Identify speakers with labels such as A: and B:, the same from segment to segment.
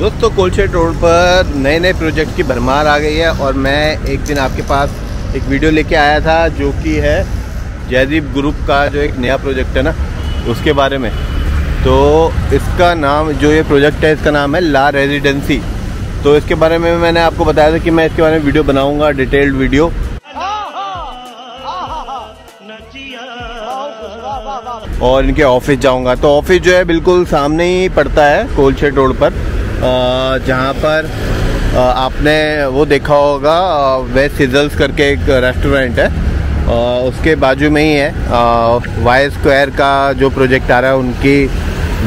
A: दोस्तों कोलशेट रोड पर नए नए प्रोजेक्ट की भरमार आ गई है और मैं एक दिन आपके पास एक वीडियो लेके आया था जो कि है जयदीप ग्रुप का जो एक नया प्रोजेक्ट है ना, उसके बारे में। तो इसका नाम, जो ये प्रोजेक्ट है, इसका नाम है ला रेजिडेंसी तो इसके बारे में मैंने आपको बताया था कि मैं इसके बारे में वीडियो बनाऊँगा डिटेल्ड वीडियो और इनके ऑफ़िस जाऊँगा। तो ऑफ़िस जो है, बिल्कुल सामने ही पड़ता है कोलशेट रोड पर। जहाँ पर आपने वो देखा होगा वेस्ट सिजल्स करके एक रेस्टोरेंट है उसके बाजू में ही है वाई स्क्वायर का जो प्रोजेक्ट आ रहा है उनकी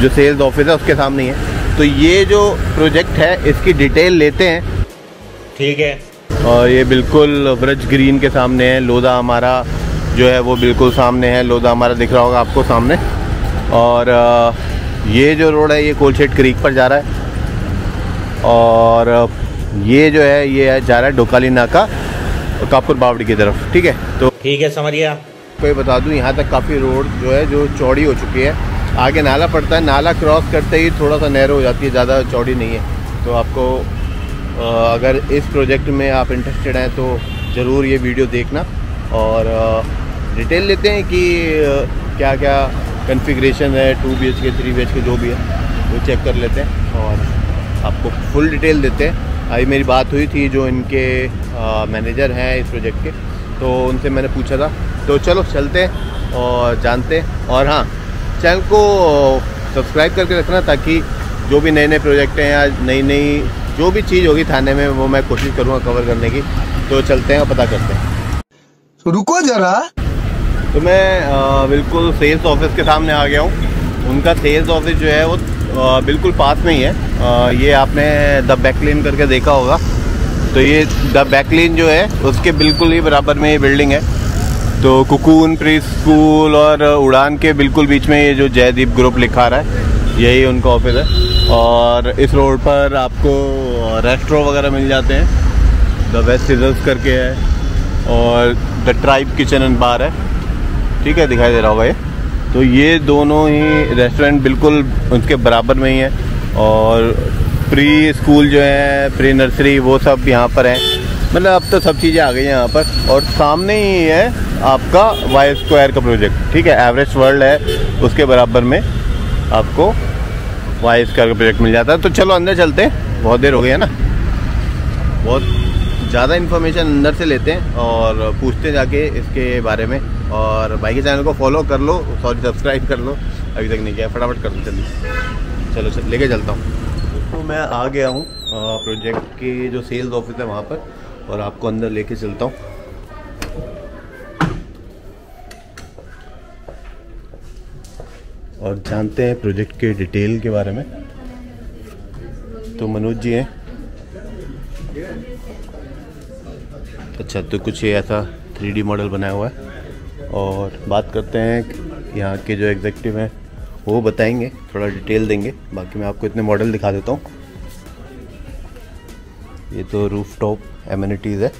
A: जो सेल्स ऑफ़िस है उसके सामने ही है। तो ये जो प्रोजेक्ट है इसकी डिटेल लेते हैं।
B: ठीक है।
A: और ये बिल्कुल व्रज ग्रीन के सामने है लोधा हमारा जो है वो बिल्कुल सामने है लोधा हमारा दिख रहा होगा आपको सामने। और ये जो रोड है ये कोलशेट क्रीक पर जा रहा है। और ये जो है ये है जा रहा है डोकाली नाका कापुर बावड़ी की तरफ़ ठीक है? तो
B: ठीक है समझिया
A: कोई बता दूँ यहाँ तक काफ़ी रोड जो है जो चौड़ी हो चुकी है। आगे नाला पड़ता है नाला क्रॉस करते ही थोड़ा सा नहर हो जाती है ज़्यादा चौड़ी नहीं है। तो आपको अगर इस प्रोजेक्ट में आप इंटरेस्टेड हैं तो ज़रूर ये वीडियो देखना। और डिटेल लेते हैं कि क्या क्या कन्फिग्रेशन है two B H K three B H K जो भी है वो चेक कर लेते हैं। और आपको फुल डिटेल देते हैं। अभी मेरी बात हुई थी जो इनके मैनेजर हैं इस प्रोजेक्ट के तो उनसे मैंने पूछा था। तो चलो चलते हैं और जानते हैं। और हाँ चैनल को सब्सक्राइब करके रखना ताकि जो भी नए नए प्रोजेक्ट हैं या नई नई जो भी चीज़ होगी थाने में वो मैं कोशिश करूँगा कवर करने की। तो चलते हैं और पता करते हैं।
C: तो रुको जरा।
A: तो मैं बिल्कुल सेल्स ऑफ़िस के सामने आ गया हूँ। उनका सेल्स ऑफ़िस जो है वो बिल्कुल पास में ही है। ये आपने द बैकलिन करके देखा होगा। तो ये द बैकलिन जो है, उसके बिल्कुल ही बराबर में ये बिल्डिंग है। तो कुकून प्री स्कूल और उड़ान के बिल्कुल बीच में ये जो जयदीप ग्रुप लिखा रहा है, यही उनका ऑफ़िस है। और इस रोड पर आपको रेस्टोरों वगैरह मिल जाते हैं। द वेस्ट सीजर्स करके है। और the tribe kitchen and bar है। ठीक है, दिखाई दे रहा होगा ये। तो ये दोनों ही रेस्टोरेंट बिल्कुल उसके बराबर में ही है और प्री स्कूल जो है प्री नर्सरी वो सब यहाँ पर है। मतलब अब तो सब चीज़ें आ गई हैं यहाँ पर और सामने ही है आपका वाई स्क्वायर का प्रोजेक्ट ठीक है? एवरेस्ट वर्ल्ड है उसके बराबर में आपको वाई स्क्वायर का प्रोजेक्ट मिल जाता है। तो चलो अंदर चलते हैं, बहुत देर हो गई है ना? बहुत ज़्यादा इन्फॉर्मेशन अंदर से लेते हैं और पूछते जाके इसके बारे में। और भाई के चैनल को फॉलो कर लो सॉरी सब्सक्राइब कर लो। अभी तक नहीं किया, फटाफट कर लो जल्दी। चलो, चल, लेके चलता हूँ। तो मैं आ गया हूँ प्रोजेक्ट की जो सेल्स ऑफ़िस है वहाँ पर, और आपको अंदर लेके चलता हूँ। और जानते हैं प्रोजेक्ट के डिटेल के बारे में? तो मनोज जी हैं। अच्छा तो कुछ ऐसा थ्री मॉडल बनाया हुआ है। और बात करते हैं यहाँ के जो एग्जेक्टिव हैं, वो बताएँगे, थोड़ा डिटेल देंगे। बाकी मैं आपको इतने मॉडल दिखा देता हूँ। ये तो रूफ टॉप एम्यूनिटीज़ है।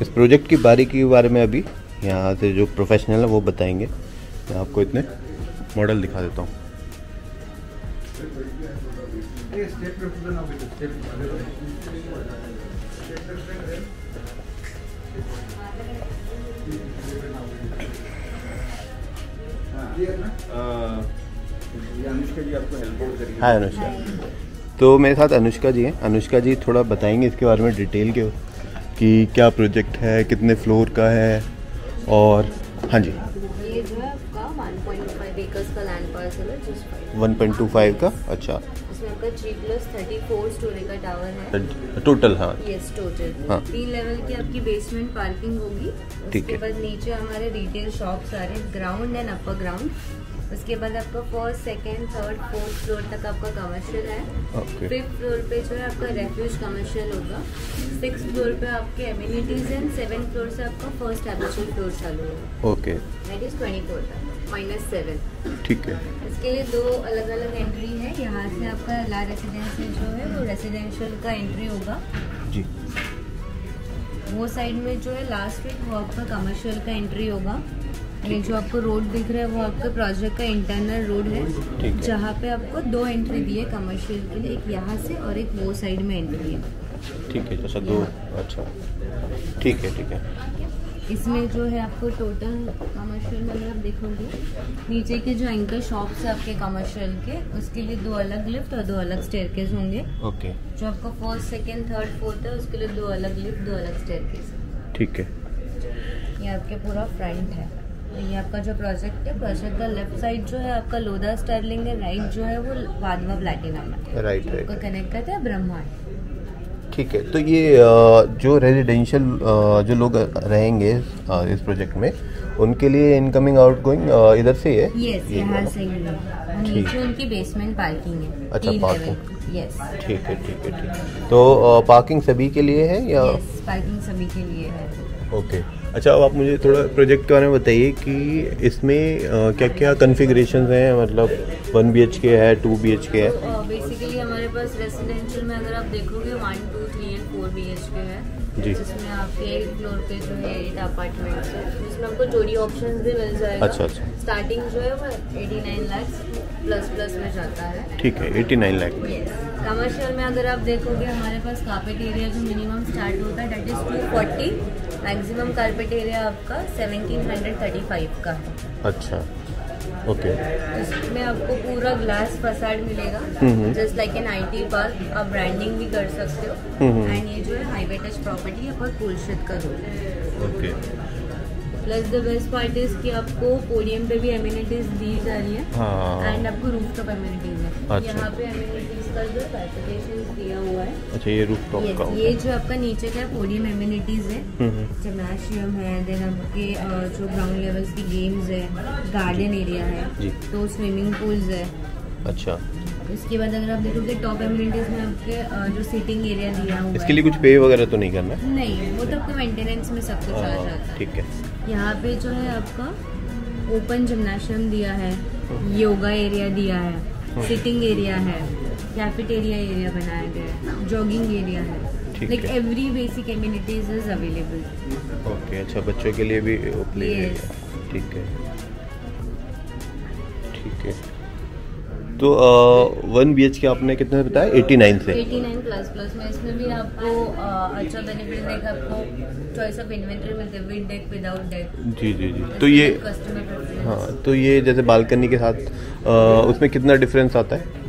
A: इस प्रोजेक्ट की बारीकी के बारे में अभी यहाँ से जो प्रोफेशनल है, वो बताएँगे। मैं आपको इतने मॉडल दिखा देता हूँ। हाय अनुष्का। तो मेरे साथ अनुष्का जी हैं। अनुष्का जी थोड़ा बताएँगे इसके बारे में डिटेल के कि क्या प्रोजेक्ट है कितने फ्लोर का है और हाँ जी।
D: ये जो है आपका 1.5 एकर्स का लैंड पार्सल है
A: 1.25 का? अच्छा।
D: इसमें आपका three plus thirty four storey का टावर है।
A: टोटल हाँ।
D: यस टोटल
A: हाँ।
D: तीन लेवल की आपकी बेसमेंट पार्किंग होगी। उसके बाद नीचे हमारे रिटेल शॉप सारे ग्राउंड एंड अपर ग्राउंड उसके बाद आपका first second third fourth floor तक आपका कमर्शियल है। फिफ्थ फ्लोर पे जो है आपका रेफ्यूज कमर्शियल होगा। सिक्स फ्लोर पे आपके एम्यूनिटीज एंड सेवन फ्लोर से आपका फ़र्स्ट एबिचुअल फ्लोर चालू होगा।
A: Okay
D: that is twenty four तक माइनस सेवन
A: ठीक है।
D: इसके लिए दो अलग अलग एंट्री है। यहाँ से आपका ला रेसिडेंसी जो है वो रेसिडेंशियल का एंट्री होगा।
A: जी।
D: वो साइड में जो है लास्ट वीक वो आपका कमर्शियल का एंट्री होगा। ये जो आपको रोड दिख रहा है वो आपके प्रोजेक्ट का इंटरनल रोड है जहाँ पे आपको दो एंट्री दी है कमर्शियल के लिए एक यहाँ से और एक वो साइड में एंट्री है।
A: ठीक है अच्छा दो अच्छा। ठीक है ठीक है।
D: इसमें जो है आपको टोटल कमर्शियल में अगर आप देखोगे नीचे के जो एंकर शॉप्स है आपके कमर्शियल के उसके लिए दो अलग लिफ्ट और दो अलग स्टेयरकेस होंगे।
A: ओके।
D: जो आपका फ़र्स्ट सेकंड थर्ड फोर्थ है उसके लिए दो अलग लिफ्ट दो अलग स्टेयरकेस
A: ठीक है।
D: ये आपके पूरा फ्रंट है। ये आपका जो प्रोजेक्ट है प्रोजेक्ट का लेफ़्ट साइड जो है आपका लोधा स्टर्लिंग है राइट जो है वो वादवा प्लैटिनम है।
A: राइट
D: को कनेक्ट करते हैं ब्रह्मा
A: ठीक है तो ये जो रेजिडेंशियल जो लोग रहेंगे इस प्रोजेक्ट में उनके लिए इनकमिंग आउटगोइंग इधर से है?
D: यस यहाँ से ही है। नीचे उनकी बेसमेंट पार्किंग है।
A: अच्छा।
D: लेवल यस
A: ठीक है ठीक है ठीक तो पार्किंग सभी के लिए है या
D: पार्किंग सभी के लिए है।
A: ओके अच्छा अब आप मुझे थोड़ा प्रोजेक्ट के बारे में बताइए कि इसमें क्या क्या कन्फिग्रेशन हैं मतलब वन बी एच के है टू बी एच के है
D: बेसिकली हमारे पास रेसिडेंशियल में अगर आप देखोगे one two three and four B H K है। जिसमें आपके फ्लोर पे जो है एट अपार्टमेंट्स है जिसमें आपको जोड़ी ऑप्शंस भी मिल जाएगा।
A: अच्छा, अच्छा।
D: स्टार्टिंग जो है वो eighty nine lakhs plus plus में जाता है।
A: ठीक है एटी नाइन लाख
D: कमर्शियल में अगर आप देखोगे हमारे पास कारपेट एरिया जो मिनिमम स्टार्ट होता है that is two forty maximum carpet area आपका सेवनटीन हंड्रेड थर्टी फाइव का है।
A: अच्छा। ओके
D: इसमें आपको पूरा ग्लास फसाड मिलेगा। Just like an IT park आप ब्रांडिंग भी कर सकते हो। एंड ये जो है हाईवे टच प्रॉपर्टी है बहुत कुलशित का road
A: okay
D: plus the best part is कि आपको पोडियम पे भी एम्यूनिटीज दी जा रही है।
A: हाँ।
D: एंड आपको रूफ टॉप एम्यूनिटीज है।
A: अच्छा।
D: यहाँ पे एम्यूनिटीज दिया हुआ है।
A: अच्छा ये रूफ टॉप का
D: ये जो आपका नीचे का पोडियम एम्यूनिटीज है
A: हम्म,
D: जिमनाशियम है देन आपके जो ग्राउंड लेवल्स की गेम्स है गार्डन एरिया है तो स्विमिंग पूल्स है।
A: अच्छा।
D: इसके बाद अगर आप देखोगे टॉप एम्यूनिटीज में आपके जो सीटिंग एरिया दिया हुआ
A: इसके लिए कुछ पे वगैरह तो नहीं करना?
D: नहीं वो तो आपके मेंटेनेंस में सब कुछ आ
A: हाँ,
D: जाता है।
A: ठीक है।
D: यहाँ पे जो है आपका ओपन जिमनाशियम दिया है योगा एरिया दिया है सिटिंग एरिया है। कैफेटेरिया एरिया बनाया गया है जॉगिंग एरिया है। Like every basic amenities is available
A: okay अच्छा बच्चों के लिए भी प्ले. ठीक है। ठीक है। तो वन बी एच के आपने कितने बताया? एटी नाइन से।
D: 89 प्लस प्लस में। इसमें भी आपको अच्छा बेनिफिट देगा आपको चॉइस ऑफ़ इन्वेंटरी मिलते हैं विद डेक विदाउट डेक
A: जी जी जी। तो ये हाँ तो ये जैसे बालकनी के साथ अ, उसमें कितना डिफरेंस आता है?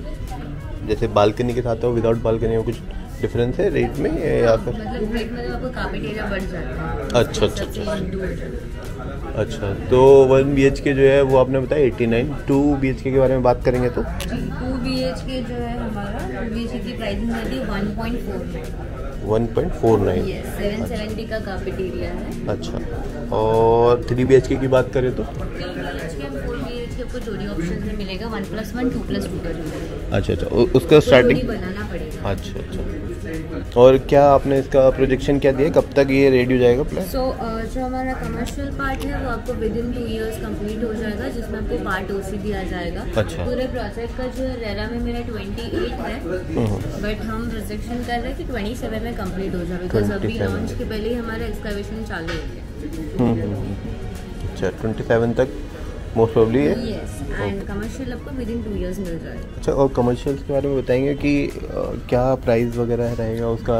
A: जैसे बालकनी के साथ है विदाउट बालकनी में कुछ डिफरेंस है रेट में या फिर
D: मतलब रेट में तो आपको कार्पेट एरिया बढ़ जाता है
A: अच्छा, अच्छा, अच्छा। अच्छा। तो वन बी के जो है वो आपने बताया एट्टी नाइन टू बी के बारे में बात करेंगे तो?
D: टू बी के जो है हमारा बी की प्राइसिंग रहती है one point four
A: one point four nine
D: seven seventy का कार्पेट एरिया है।
A: अच्छा और थ्री बी के बात करें तो?
D: आपको जोड़ी ऑप्शन में मिलेगा one plus one two plus two का
A: अच्छा अच्छा उसका स्टार्टिंग
D: बनाना पड़ेगा।
A: अच्छा अच्छा। और क्या आपने इसका प्रोजेक्शन क्या दिया? कब तक ये रेडी हो जाएगा प्लान
D: सो जो हमारा कमर्शियल पार्ट है वो आपको within two years complete हो जाएगा जिसमें आपको पार्ट ओसी दिया जाएगा।
A: अच्छा।
D: पूरे प्रोजेक्ट का जो है रेरा में मेरा ट्वेंटी एट है बट हम प्रोजेक्शन कर रहे हैं कि ट्वेंटी सेवन में कंप्लीट हो जाए बिकॉज़ अभी लॉन्च के पहले ही हमारा एक्सकवेशन चालू हो गया।
A: अच्छा ट्वेंटी सेवन तक मोस्ट प्रॉब्ली है
D: यस एंड कमर्शियल आपको विद इन टू ईयर्स मिल जाएगा
A: अच्छा और कमर्शियल्स के बारे में बताएँगे कि क्या प्राइस वगैरह रहेगा उसका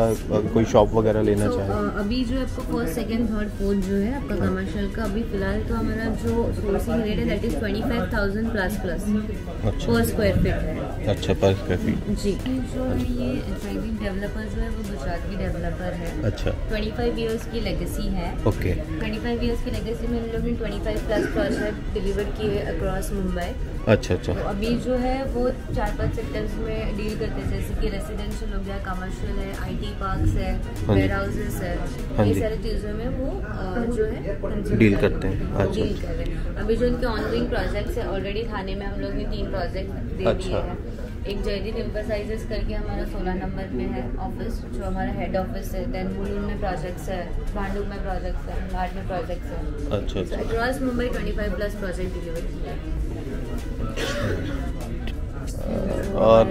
A: कोई शॉप वगैरह लेना
D: तो
A: चाहे?
D: अभी जो आपको फ़र्स्ट सेकंड थर्ड फोर्थ जो है आपका कमर्शियल का अभी फ़िलहाल तो हमारा जो सोर्सिंग रेट है that is twenty five thousand plus plus
A: अच्छा।
D: पर स्क्वायर फीट है।
A: अच्छा पर स्क्वायर फीट
D: जी। जो है ये ड्राइविंग डेवलपर जो है वो गुजरात की डेवलपर है।
A: अच्छा।
D: 25 इयर्स की लेगेसी है।
A: ओके
D: 25 इयर्स की लेगेसी में हम लोग ने 25 प्लस प्रोजेक्ट डिलीवर किए अक्रॉस मुंबई
A: अच्छा अच्छा
D: तो अभी जो है वो चार पाँच सेक्टर्स में डील करते हैं जैसे कि रेसिडेंशियल हो गया कमर्शियल है आईटी पार्क्स है
A: हाँ
D: वेयर हाउसेस है
A: हाँ
D: ये। सारी चीज़ों में वो जो है डील
A: करते हैं। अच्छा,
D: डील
A: अच्छा।
D: कर रहे हैं अभी जो इनके ऑनगोइंग प्रोजेक्ट्स है ऑलरेडी थाने में हम लोग ने तीन प्रोजेक्ट दे
A: अच्छा।
D: दिए हैं एक जयदीप एम्फोसाइजेस करके हमारा सोलह नंबर में है ऑफ़िस जो हमारा हेड ऑफ़िस है देन मुलुंड में प्रोजेक्ट्स है भांडुप में प्रोजेक्ट्स है घाट में प्रोजेक्ट्स है।
A: अच्छा अच्छा।
D: Across Mumbai 25 plus project deliver किया
A: और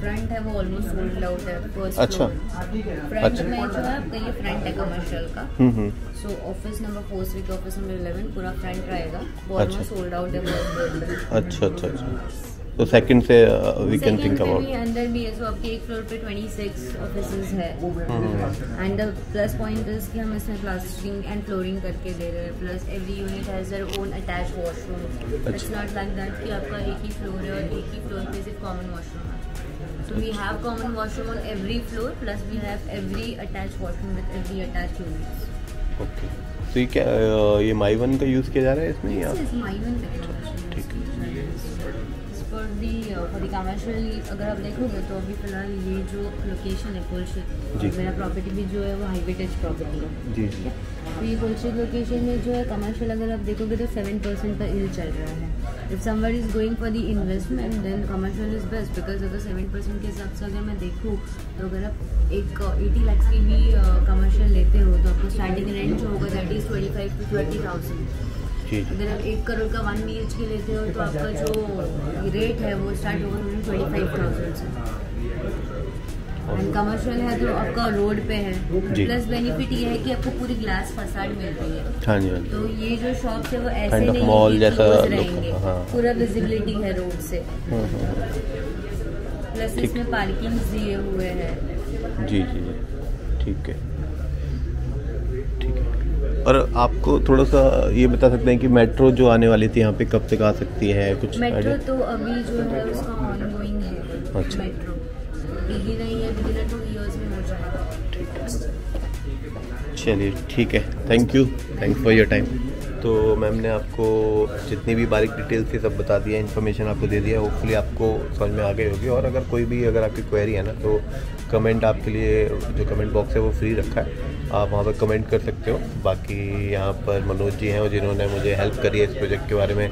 D: फ्रंट है वो ऑलमोस्ट सोल्ड आउट है फ़र्स्ट
A: अच्छा।
D: फ्रंट
A: अच्छा।
D: में जो है आपका ये फ्रंट है कमर्शियल का। So office number four street office number eleven पूरा फ्रंट रहेगा। वो। ऑलमोस्ट सोल्ड आउट है
A: अच्छा अच्छा अच्छा। तो सेकंड से वी कैन थिंक अबाउट
D: अंदर भी है सो आपके एक फ्लोर पे 26 ऑफिसेज है। And the plus point is कि हम इसमें प्लास्टरिंग एंड फ्लोरिंग करके दे रहे हैं। Plus every unit has their own attach washroom it's not like that कि आपका एक ही फ्लोर है और एक ही फ्लोर पे सिर्फ़ कॉमन वॉशरूम है। So we have common washroom on every floor plus we have every attached washroom with every attached units.
A: Okay तो ये क्या अ, ये माई वन का यूज़ किया जा रहा है इसमें या?
D: This is my one technology.
A: ठीक।
D: For the for the commercial अगर आप देखोगे तो अभी फ़िलहाल ये जो लोकेशन है। कुलशित मेरा प्रॉपर्टी भी जो है वो हाईवे टच प्रॉपर्टी है।
A: जी जी।
D: तो ये कुलशित लोकेशन में जो है कमर्शियल अगर आप देखोगे तो सेवन परसेंट का इल चल रहा है। If someone is going for the investment then commercial is best because अगर सेवन परसेंट के हिसाब से अगर मैं देखूँ तो अगर आप एक एटी लैक्स की भी कमर्शियल लेते हो तो आपको स्टार्टिंग रेंट जो होगा that is twenty five to thirty thousand अगर आप एक करोड़ का वन बी एच के लेते हो तो आपका जो रेट है वो स्टार्ट होगा ट्वेंटी फाइव थाउज़ेंड से। एंड कमर्शियल है तो आपका रोड पे है। प्लस बेनिफिट ये है कि आपको पूरी ग्लास फसाड मिल रही है।
A: हाँ जी हाँ जी।
D: तो ये जो शॉप है वो ऐसे नहीं कि
A: जैसा
D: रहेंगे।
A: हाँ।
D: पूरा विजिबिलिटी है रोड से।
A: हम्म, हम्म,
D: प्लस इसमें पार्किंग दिए हुए हैं।
A: जी जी जी। ठीक है। और आपको थोड़ा सा ये बता सकते हैं कि मेट्रो जो आने वाली थी यहाँ पे कब तक आ सकती है? कुछ
D: मेट्रो? तो अभी जो है उसका ऑनगोइंग है
A: अच्छा।
D: मेट्रो। बिगिनर टू में हो जाएगा।
A: चलिए ठीक है। Thank you thanks for your time तो मैम ने आपको जितनी भी बारीक डिटेल्स थी सब बता दिया इन्फॉर्मेशन आपको दे दिया। होपफुली आपको समझ में आ गई होगी। और अगर कोई भी अगर आपकी क्वेरी है ना तो कमेंट आपके लिए जो कमेंट बॉक्स है वो फ्री रखा है। आप वहाँ पर कमेंट कर सकते हो। बाकी यहाँ पर मनोज जी हैं और जिन्होंने मुझे हेल्प करी है इस प्रोजेक्ट के बारे में।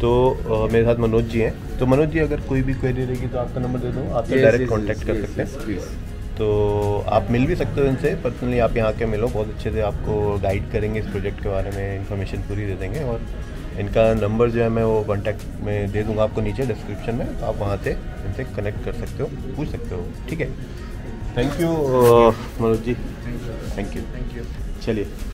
A: तो अ, मेरे साथ मनोज जी हैं। तो मनोज जी अगर कोई भी क्वेरी रहेगी तो आपका नंबर दे दो। आप डायरेक्ट कॉन्टैक्ट कर सकते हैं। तो आप मिल भी सकते हो इनसे। पर्सनली आप यहाँ के मिलो। बहुत अच्छे से आपको गाइड करेंगे इस प्रोजेक्ट के बारे में। इन्फॉर्मेशन पूरी दे देंगे और इनका नंबर जो है मैं वो कॉन्टैक्ट में दे दूँगा आपको नीचे डिस्क्रिप्शन में। तो आप वहाँ से इनसे कनेक्ट कर सकते हो पूछ सकते हो। ठीक है? Thank you Manoj ji thank you thank you चलिए